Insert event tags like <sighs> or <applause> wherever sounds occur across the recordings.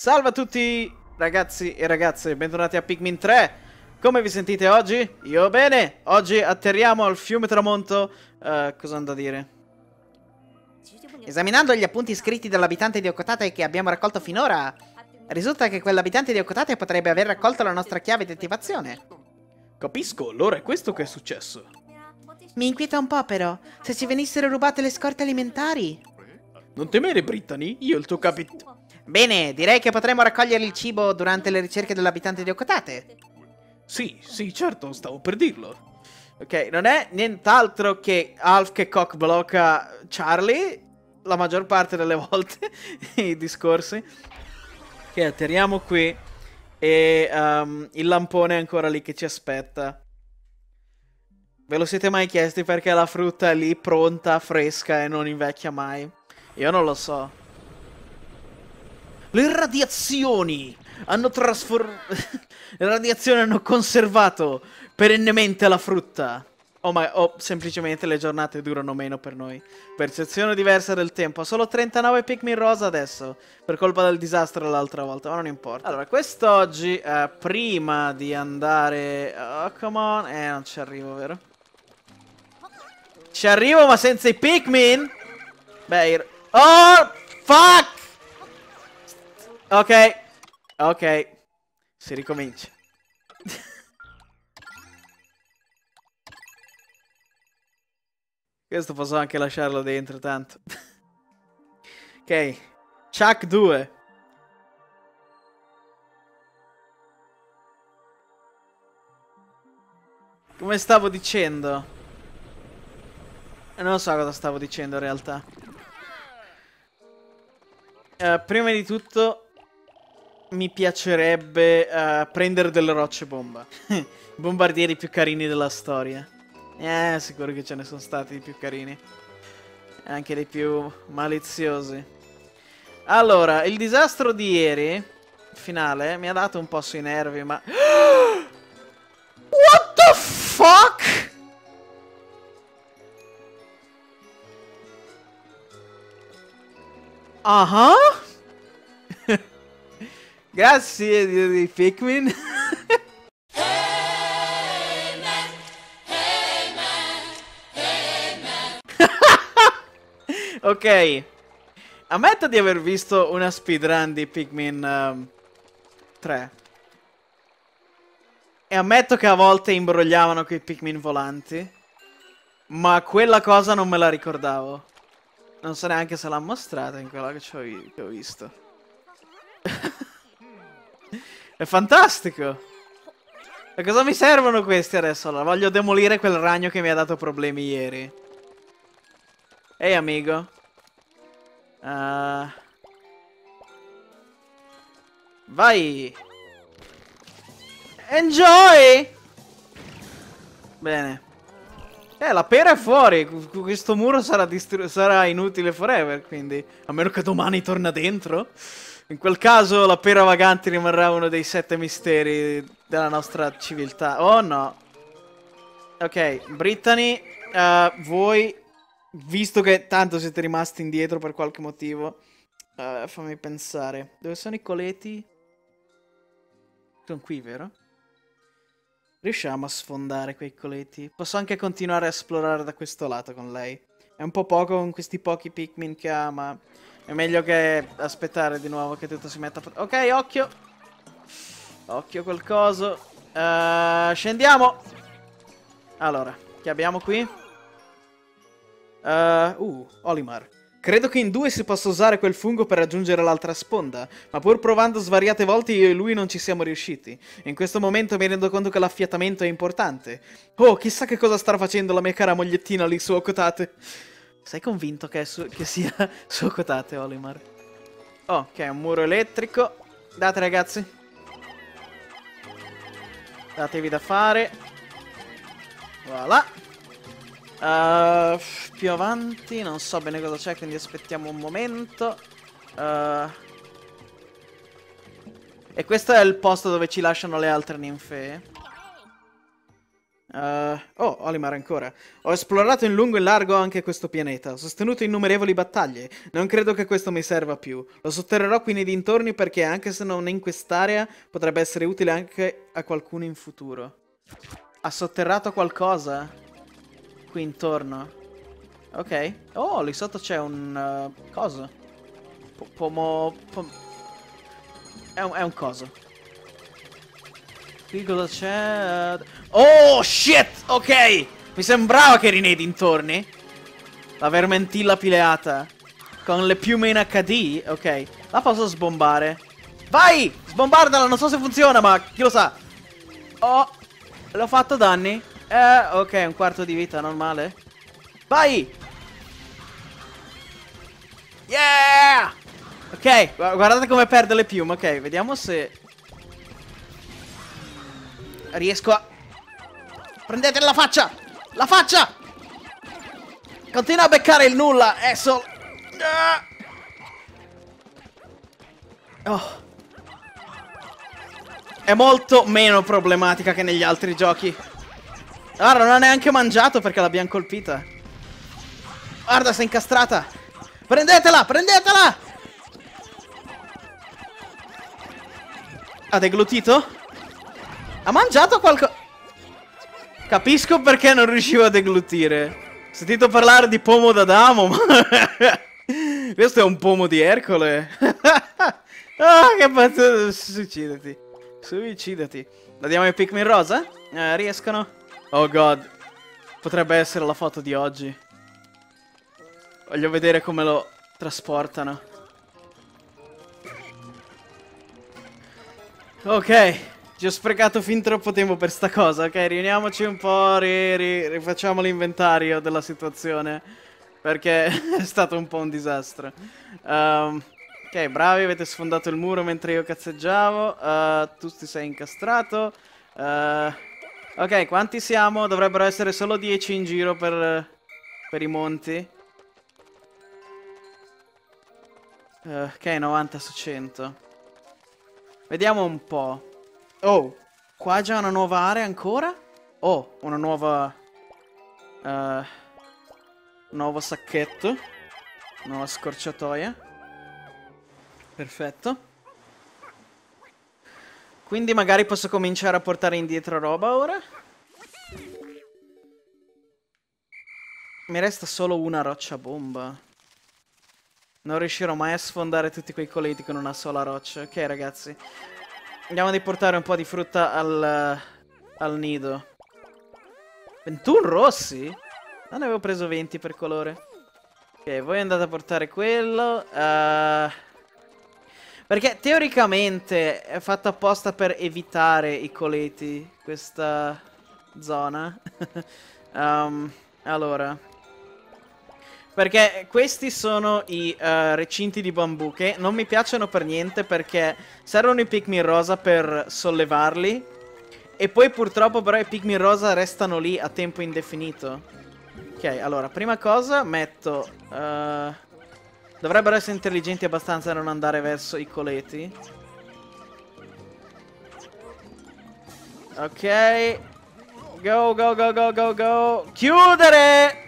Salve a tutti ragazzi e ragazze, bentornati a Pikmin 3 Come vi sentite oggi? Io bene, oggi atterriamo al fiume tramonto. Uh, Cosa ando a dire? Esaminando gli appunti scritti dall'abitante di Okotate che abbiamo raccolto finora Risulta che quell'abitante di Okotate potrebbe aver raccolto la nostra chiave di attivazione Capisco, allora è questo che è successo. Mi inquieta un po' però Se ci venissero rubate le scorte alimentari. Non temere Brittany, io il tuo capitano Bene, direi che potremmo raccogliere il cibo durante le ricerche dell'abitante di Okotate. Sì, sì, certo, stavo per dirlo. Ok, non è nient'altro che Alf che cock blocca Charlie la maggior parte delle <laughs> volte i discorsi. Che atterriamo qui e um, il lampone è ancora lì che ci aspetta. Ve lo siete mai chiesti perché la frutta è lì pronta, fresca e non invecchia mai? Io non lo so. Le radiazioni hanno trasformato... <laughs> Le radiazioni hanno conservato perennemente la frutta. O, ma... o semplicemente le giornate durano meno per noi. Percezione diversa del tempo. Solo 39 Pikmin rosa adesso. Per colpa del disastro l'altra volta, ma non importa. Allora, quest'oggi, eh, prima di andare... Oh, come on. Eh, non ci arrivo, vero? Ci arrivo, ma senza i Pikmin? Beh, Oh, fuck! Ok. Ok. Si ricomincia. <laughs> Questo posso anche lasciarlo dentro, tanto. <laughs> ok. Chuck 2. Come stavo dicendo? Non so cosa stavo dicendo in realtà. Uh, prima di tutto mi piacerebbe uh, prendere delle rocce bomba. <laughs> Bombardieri più carini della storia. Eh, sicuro che ce ne sono stati di più carini. Anche dei più maliziosi. Allora, il disastro di ieri, finale, mi ha dato un po' sui nervi, ma... <gasps> What the fuck? Ah uh -huh? Grazie di, di Pikmin. <laughs> ok. Ammetto di aver visto una speedrun di Pikmin um, 3. E ammetto che a volte imbrogliavano quei Pikmin volanti. Ma quella cosa non me la ricordavo. Non so neanche se l'ha mostrata in quella che, che ho visto. È fantastico! E cosa mi servono questi adesso? Allora, voglio demolire quel ragno che mi ha dato problemi ieri. Ehi, amico. Uh... Vai! Enjoy! Bene. Eh, la pera è fuori. Questo muro sarà, sarà inutile forever, quindi... A meno che domani torna dentro. In quel caso la pera vagante rimarrà uno dei sette misteri della nostra civiltà. Oh no. Ok, Brittany, uh, voi, visto che tanto siete rimasti indietro per qualche motivo, uh, fammi pensare. Dove sono i coleti? Sono qui, vero? Riusciamo a sfondare quei coleti. Posso anche continuare a esplorare da questo lato con lei. È un po' poco con questi pochi Pikmin che ha, ma è meglio che aspettare di nuovo che tutto si metta... Ok, occhio. Occhio quel coso. Uh, scendiamo. Allora, che abbiamo qui? Uh, uh, Olimar. Credo che in due si possa usare quel fungo per raggiungere l'altra sponda, ma pur provando svariate volte io e lui non ci siamo riusciti. In questo momento mi rendo conto che l'affiatamento è importante. Oh, chissà che cosa starà facendo la mia cara mogliettina lì su Okotate. Sei convinto che, su che sia <laughs> suo cotate, Olimar? Oh, che è un muro elettrico. Date, ragazzi. Datevi da fare. Voilà. Uh, più avanti, non so bene cosa c'è, quindi aspettiamo un momento. Uh, e questo è il posto dove ci lasciano le altre ninfee. Uh, oh, Olimar ancora. Ho esplorato in lungo e largo anche questo pianeta. Ho sostenuto innumerevoli battaglie. Non credo che questo mi serva più. Lo sotterrerò qui nei dintorni perché, anche se non in quest'area, potrebbe essere utile anche a qualcuno in futuro. Ha sotterrato qualcosa? Qui intorno. Ok. Oh, lì sotto c'è un... Uh, coso. P pomo... Pom è un, è un coso. Qui cosa c'è? Oh, shit! Ok! Mi sembrava che eri nei dintorni. La vermentilla pileata. Con le piume in HD. Ok. La posso sbombare. Vai! Sbombardala, non so se funziona, ma chi lo sa. Oh, l'ho fatto danni. Eh, ok, un quarto di vita, normale. Vai! Yeah! Ok, guardate come perde le piume. Ok, vediamo se riesco a... Prendete la faccia! La faccia! Continua a beccare il nulla, è solo... Ah! Oh. È molto meno problematica che negli altri giochi. Guarda, non ha neanche mangiato perché l'abbiamo colpita. Guarda, si è incastrata. Prendetela, prendetela! Ha deglutito? Ha mangiato qualcosa... Capisco perché non riuscivo a deglutire. Ho sentito parlare di pomo d'Adamo, ma... <laughs> Questo è un pomo di Ercole. <laughs> ah, che pazzo... Suicidati. Suicidati. La diamo ai Pikmin rosa? Eh, riescono? Oh god. Potrebbe essere la foto di oggi. Voglio vedere come lo trasportano. Ok. Ci ho sprecato fin troppo tempo per sta cosa, ok? Riuniamoci un po', ri, ri, rifacciamo l'inventario della situazione. Perché <laughs> è stato un po' un disastro. Um, ok, bravi, avete sfondato il muro mentre io cazzeggiavo. Uh, tu ti sei incastrato. Uh, ok, quanti siamo? Dovrebbero essere solo 10 in giro per, per i monti. Uh, ok, 90 su 100. Vediamo un po'. Oh, qua già una nuova area ancora? Oh, una nuova... Uh, nuovo sacchetto. Nuova scorciatoia. Perfetto. Quindi magari posso cominciare a portare indietro roba ora? Mi resta solo una roccia bomba. Non riuscirò mai a sfondare tutti quei coleti con una sola roccia. Ok ragazzi. Andiamo a portare un po' di frutta al, al nido. 21 rossi? Non ne avevo preso 20 per colore. Ok, voi andate a portare quello. Uh, perché teoricamente è fatto apposta per evitare i coleti questa zona. um, <laughs> allora. Perché questi sono i uh, recinti di bambù che non mi piacciono per niente perché servono i Pikmin rosa per sollevarli. E poi purtroppo però i Pikmin rosa restano lì a tempo indefinito. Ok, allora, prima cosa metto... Uh, dovrebbero essere intelligenti abbastanza da non andare verso i coleti. Ok. Go, go, go, go, go, go. Chiudere!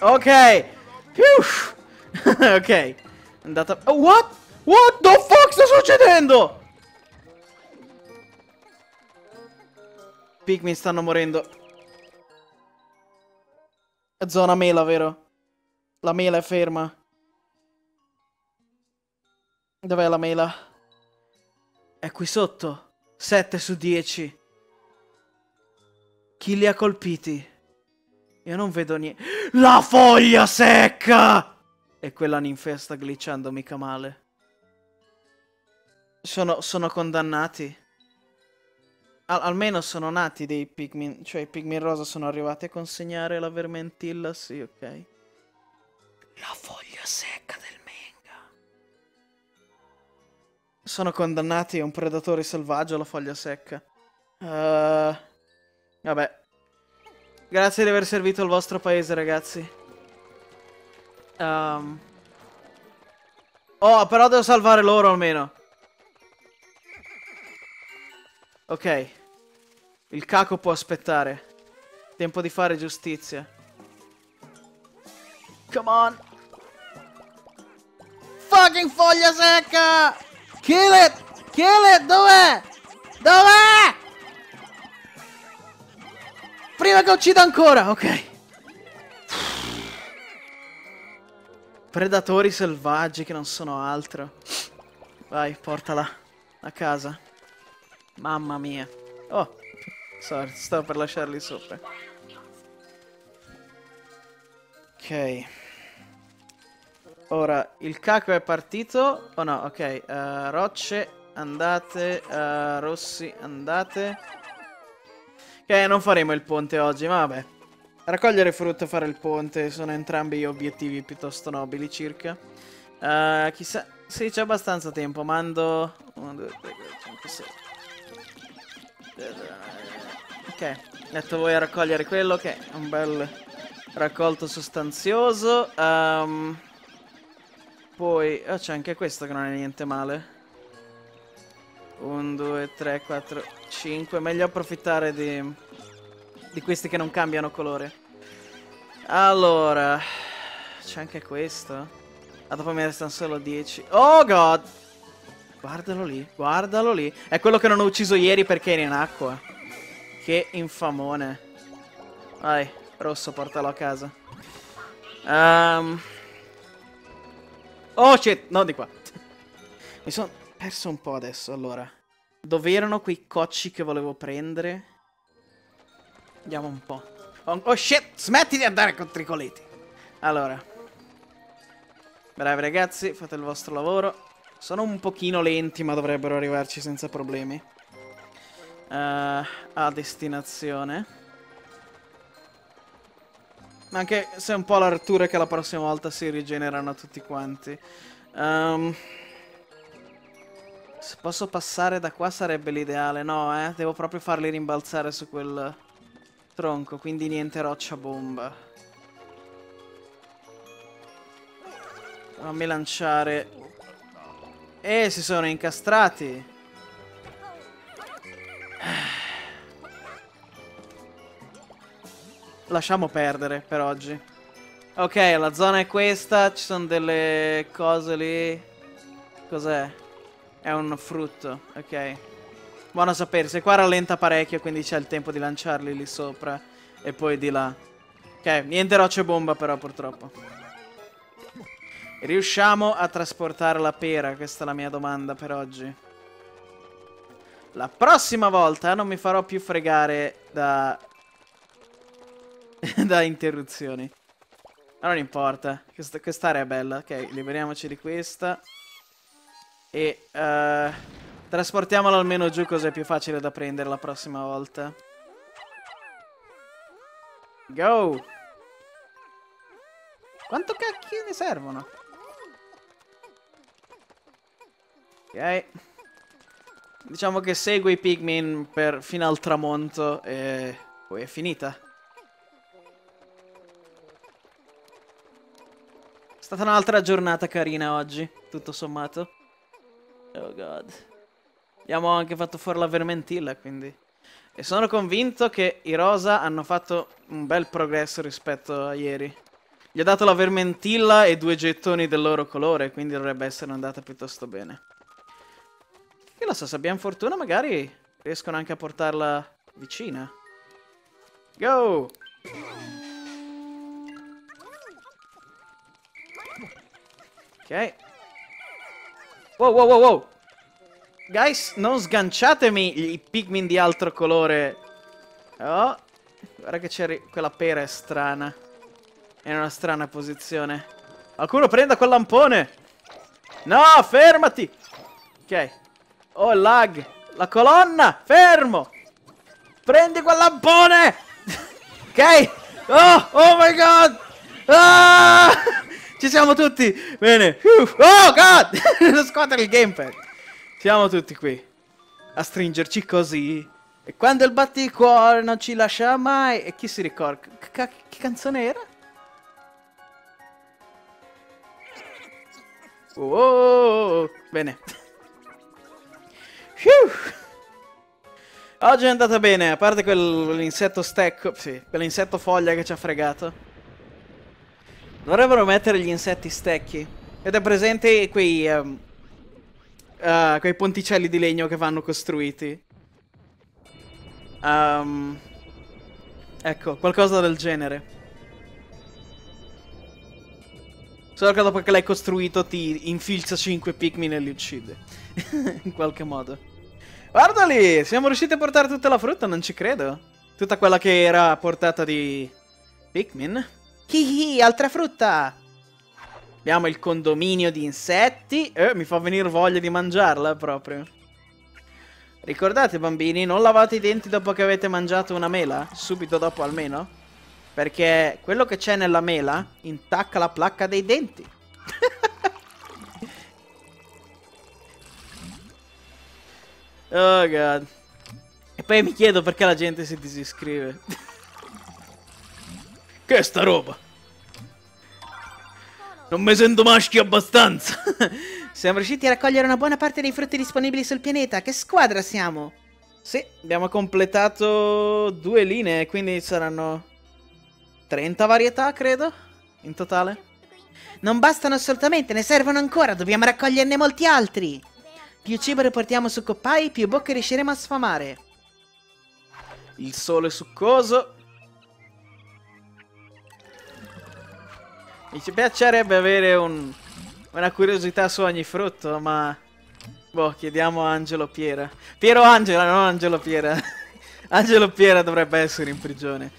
Ok. <laughs> ok. È andata... Oh, what? What the fuck sta succedendo? Pikmin stanno morendo. Zona mela, vero? La mela è ferma. Dov'è la mela? È qui sotto. 7 su 10. Chi li ha colpiti? Io non vedo niente. La foglia secca! E quella ninfea sta glitchando mica male. Sono, sono condannati. Al almeno sono nati dei Pikmin. Cioè i Pikmin rosa sono arrivati a consegnare la vermentilla. Sì, ok. La foglia secca del Menga. Sono condannati a un predatore selvaggio la foglia secca. Uh, vabbè. Grazie di aver servito il vostro paese, ragazzi. Um. Oh, però devo salvare loro almeno. Ok. Il caco può aspettare. Tempo di fare giustizia. Come on. Fucking foglia secca! Kill it! Kill it! Dov'è? Dov'è? Prima che uccida ancora, ok. Predatori selvaggi che non sono altro. Vai, portala a casa. Mamma mia. Oh, sorry, stavo per lasciarli sopra. Ok. Ora, il caco è partito. Oh no, ok. Uh, rocce, andate. Uh, rossi, andate. Ok, non faremo il ponte oggi, ma vabbè. Raccogliere frutta e fare il ponte sono entrambi obiettivi piuttosto nobili circa. Uh, chissà... Sì, c'è abbastanza tempo. Mando... 1, 2, 3, 4, 5, 6. Ok, metto voi a raccogliere quello che è un bel raccolto sostanzioso. Um, poi... Oh, c'è anche questo che non è niente male. 1, 2, 3, 4, 5. Meglio approfittare di di questi che non cambiano colore. Allora, c'è anche questo. Ah, dopo mi restano solo 10. Oh god! Guardalo lì, guardalo lì. È quello che non ho ucciso ieri perché era in acqua. Che infamone. Vai, rosso, portalo a casa. Um... Oh shit, no di qua. Mi sono perso un po' adesso, allora. Dove erano quei cocci che volevo prendere? Andiamo un po'. Oh, oh shit, smetti di andare con tricoleti. Allora. Bravi ragazzi, fate il vostro lavoro. Sono un pochino lenti, ma dovrebbero arrivarci senza problemi. Uh, a destinazione. Anche se è un po' l'Artura che la prossima volta si rigenerano tutti quanti. Um, se posso passare da qua sarebbe l'ideale. No, eh. Devo proprio farli rimbalzare su quel tronco, quindi niente roccia bomba. Fammi lanciare. E si sono incastrati. <sighs> Lasciamo perdere per oggi. Ok, la zona è questa, ci sono delle cose lì. Cos'è? È un frutto, ok. Buono a sapersi. Qua rallenta parecchio, quindi c'è il tempo di lanciarli lì sopra. E poi di là. Ok, niente rocce bomba però, purtroppo. Riusciamo a trasportare la pera? Questa è la mia domanda per oggi. La prossima volta non mi farò più fregare da... <laughs> da interruzioni. Ma non importa. Questa, quest'area è bella. Ok, liberiamoci di questa. E... Uh... Trasportiamolo almeno giù così è più facile da prendere la prossima volta. Go! Quanto cacchio ne servono? Ok. Diciamo che segue i pigmin per, fino al tramonto e poi è finita. È stata un'altra giornata carina oggi, tutto sommato. Oh god. Abbiamo anche fatto fuori la vermentilla, quindi... E sono convinto che i rosa hanno fatto un bel progresso rispetto a ieri. Gli ho dato la vermentilla e due gettoni del loro colore, quindi dovrebbe essere andata piuttosto bene. Che lo so, se abbiamo fortuna magari riescono anche a portarla vicina. Go! Ok. Wow, wow, wow, wow! Guys, non sganciatemi i pigmin di altro colore. Oh, guarda che c'è quella pera è strana. È in una strana posizione. Qualcuno prenda quel lampone. No, fermati. Ok. Oh, lag. La colonna, fermo. Prendi quel lampone. <laughs> ok. Oh, oh my god. Ah! Ci siamo tutti. Bene. Oh god. <laughs> Squadra il gamepad. Siamo tutti qui a stringerci così. E quando il batticuore non ci lascia mai. E chi si ricorda? C che canzone era? Oh, bene. Oggi è andata bene, a parte quell'insetto stecco, sì, quell'insetto foglia che ci ha fregato. Dovrebbero mettere gli insetti stecchi. Ed presente quei... Um, uh, quei ponticelli di legno che vanno costruiti. Um, ecco, qualcosa del genere. Solo che dopo che l'hai costruito ti infilza 5 Pikmin e li uccide. <laughs> In qualche modo. Guarda lì, siamo riusciti a portare tutta la frutta, non ci credo. Tutta quella che era portata di Pikmin. Hihi, altra frutta! Abbiamo il condominio di insetti. Eh, mi fa venire voglia di mangiarla proprio. Ricordate bambini, non lavate i denti dopo che avete mangiato una mela? Subito dopo almeno? Perché quello che c'è nella mela intacca la placca dei denti. <laughs> oh god. E poi mi chiedo perché la gente si disiscrive. <laughs> che è sta roba? Non mi sento maschio abbastanza. <laughs> siamo riusciti a raccogliere una buona parte dei frutti disponibili sul pianeta. Che squadra siamo? Sì, abbiamo completato due linee, quindi saranno 30 varietà, credo, in totale. Non bastano assolutamente, ne servono ancora, dobbiamo raccoglierne molti altri. Più cibo riportiamo su coppai, più bocche riusciremo a sfamare. Il sole succoso Mi ci piacerebbe avere un, una curiosità su ogni frutto, ma... Boh, chiediamo a Angelo Piera. Piero Angela, non Angelo Piera. <laughs> Angelo Piera dovrebbe essere in prigione.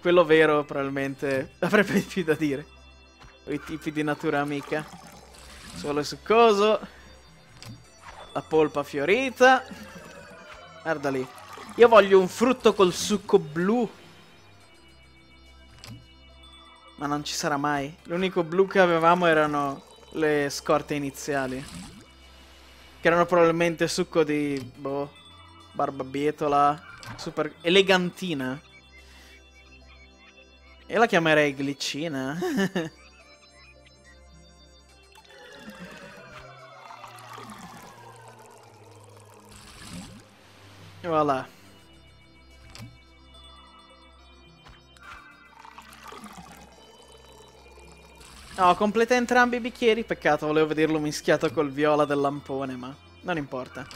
Quello vero probabilmente <laughs> avrebbe più da dire. O i tipi di natura amica. Solo succoso. La polpa fiorita. Guarda lì. Io voglio un frutto col succo blu. Ma non ci sarà mai. L'unico blu che avevamo erano le scorte iniziali. Che erano probabilmente succo di... Boh... Barbabietola. Super... Elegantina. Io la chiamerei glicina. <laughs> voilà. No, completa entrambi i bicchieri. Peccato, volevo vederlo mischiato col viola del lampone, ma non importa.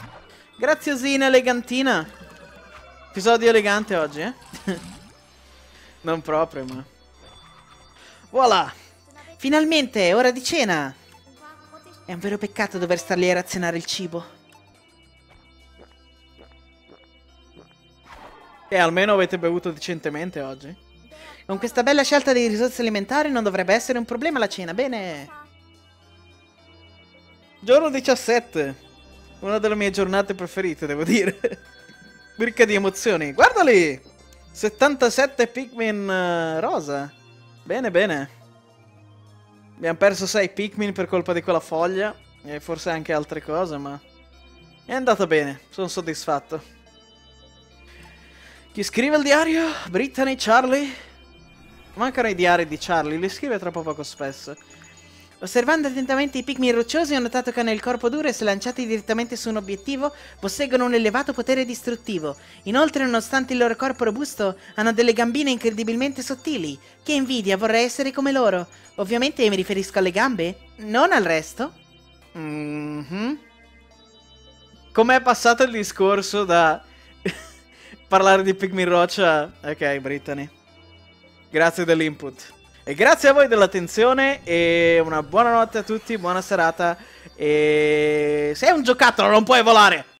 Graziosina elegantina. Episodio elegante oggi, eh? <laughs> non proprio, ma... Voilà! Finalmente, è ora di cena! È un vero peccato dover star lì a razionare il cibo. E almeno avete bevuto decentemente oggi? Con questa bella scelta di risorse alimentari non dovrebbe essere un problema la cena, bene? Giorno 17. Una delle mie giornate preferite, devo dire. <laughs> Ricca di emozioni. Guardali! 77 Pikmin uh, rosa. Bene, bene. Abbiamo perso 6 Pikmin per colpa di quella foglia. E forse anche altre cose, ma... È andata bene. Sono soddisfatto. Chi scrive il diario? Brittany, Charlie? Mancano i diari di Charlie, li scrive troppo poco spesso. Osservando attentamente i Pikmin rocciosi ho notato che hanno il corpo duro e se lanciati direttamente su un obiettivo posseggono un elevato potere distruttivo. Inoltre, nonostante il loro corpo robusto, hanno delle gambine incredibilmente sottili. Che invidia, vorrei essere come loro. Ovviamente mi riferisco alle gambe, non al resto. Mm -hmm. Com'è passato il discorso da <laughs> parlare di Pikmin roccia? Ok, Brittany. Grazie dell'input. E grazie a voi dell'attenzione e una buona notte a tutti, buona serata. E sei un giocattolo, non puoi volare!